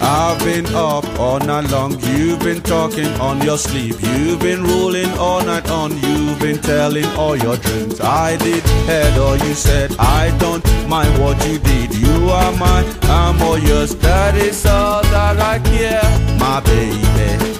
I've been up all night long, you've been talking on your sleep, you've been rolling all night on, you've been telling all your dreams. I did head all you said, I don't mind what you did. You are mine, I'm all yours, that is all that I care, my baby.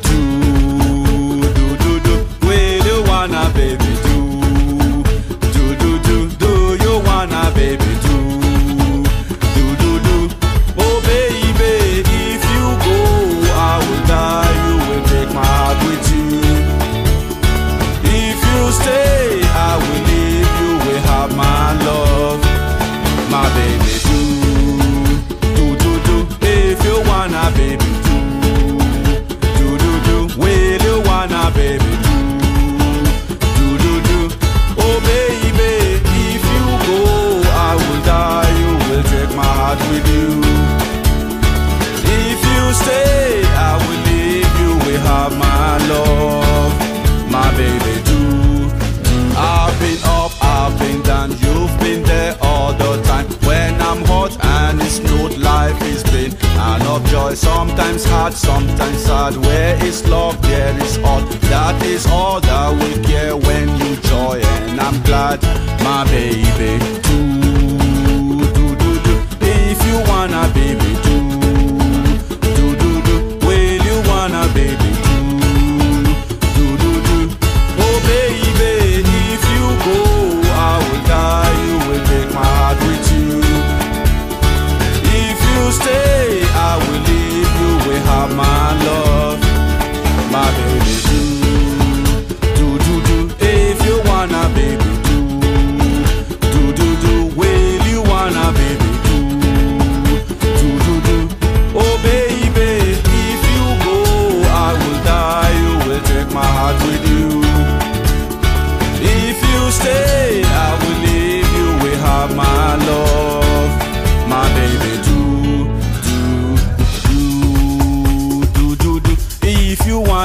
sometimes hard, sometimes sad. Where is love? There is all. That is all that we care when you joy, and I'm glad, my baby.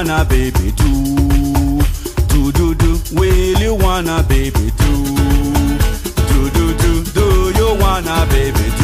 wanna baby do? Do do do. Will you wanna baby do? Do do do. Do you wanna baby do?